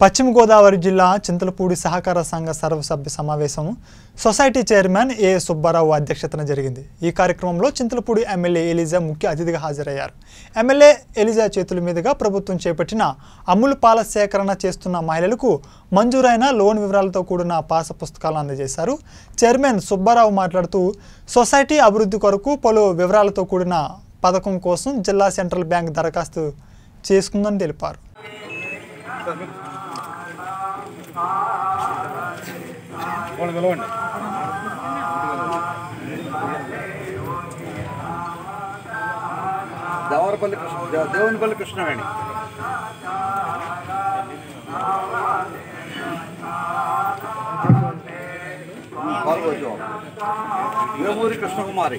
పశ్చిమ గోదావరి జిల్లా చింతలపూడి సహకార సంఘ సర్వసభ్య సమావేశం సొసైటీ చైర్మన్ ఏ సుబ్బారావు అధ్యక్షతన జరిగింది. ఈ కార్యక్రమంలో చింతలపూడి ఎమ్మెల్యే ఎలిజా ముఖ్య అతిథిగా హాజరయ్యారు. ఎమ్మెల్యే ఎలిజా చేతుల మీదుగా ప్రభుత్వం చేపట్టిన అమ్ములు పాల సేకరణ చేస్తున్న మహిళలకు మంజూరైన లోన్ వివరాలతో కూడిన పాస పుస్తకాలు అందజేశారు. చైర్మన్ సుబ్బారావు మాట్లాడుతూ సొసైటీ అభివృద్ధి కొరకు పలు వివరాలతో కూడిన పథకం కోసం జిల్లా సెంట్రల్ బ్యాంక్ దరఖాస్తు చేసుకుందని తెలిపారు. పిలవండి దేవరపల్లి కృష్ణ దేవునిపల్లి కృష్ణవేణి. పాల్గొచ్చు ఏమూరి కృష్ణకుమారి.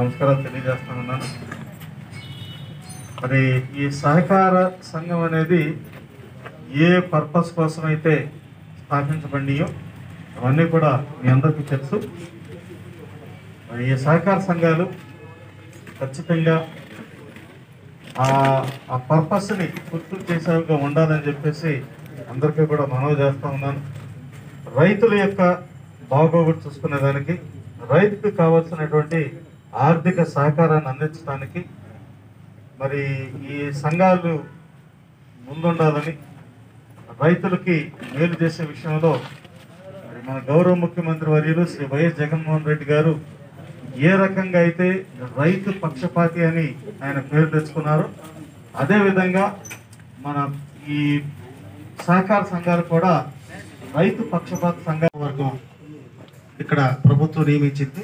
నమస్కారాలు తెలియజేస్తానన్నాను మరి ఈ సహకార సంఘం అనేది ఏ పర్పస్ కోసం అయితే స్థాపించబడియో అవన్నీ కూడా మీ అందరికీ తెలుసు. మరి ఈ సహకార సంఘాలు ఖచ్చితంగా ఆ పర్పస్ని గుర్తు చేసేవిగా ఉండాలని చెప్పేసి అందరికీ కూడా మనవి చేస్తూ ఉన్నాను. రైతుల యొక్క బాగోగులు చూసుకునేదానికి రైతుకు కావాల్సినటువంటి ఆర్థిక సహకారాన్ని అందించడానికి మరి ఈ సంఘాలు ముందుండాలని రైతులకి మేలు చేసే విషయంలో మరి మన గౌరవ ముఖ్యమంత్రి వర్యులు శ్రీ వైఎస్ జగన్మోహన్ రెడ్డి గారు ఏ రకంగా అయితే రైతు పక్షపాతి అని ఆయన పేరు తెచ్చుకున్నారు అదేవిధంగా మన ఈ సహకార సంఘాలు కూడా రైతు పక్షపాత సంఘాల వర్గం ఇక్కడ ప్రభుత్వం నియమించింది.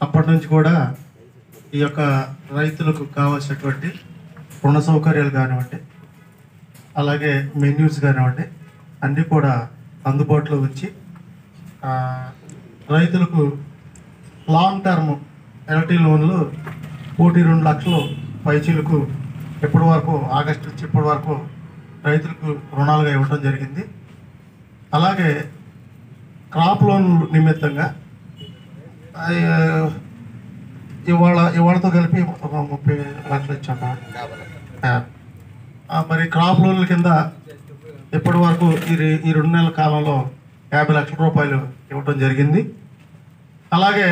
అప్పటి నుంచి కూడా ఈ యొక్క రైతులకు కావాల్సినటువంటి రుణ సౌకర్యాలు కానివ్వండి అలాగే మెన్యూస్ కానివ్వండి అన్నీ కూడా అందుబాటులో ఉంచి రైతులకు లాంగ్ టర్మ్ ఎల్టీ లోన్లు కోటి రెండు లక్షలు పైచీలకు ఇప్పటి వరకు ఆగస్టు నుంచి ఇప్పటి వరకు రైతులకు రుణాలుగా ఇవ్వడం జరిగింది. అలాగే క్రాప్ లోన్ నిమిత్తంగా ఇవాళ ఇవాళతో కలిపి ఒక ముప్పై లక్షలు ఇచ్చాక మరి క్రాప్ లోన్ల కింద ఇప్పటి వరకు ఈ ఈ రెండు నెలల కాలంలో యాభై లక్షల రూపాయలు ఇవ్వడం జరిగింది. అలాగే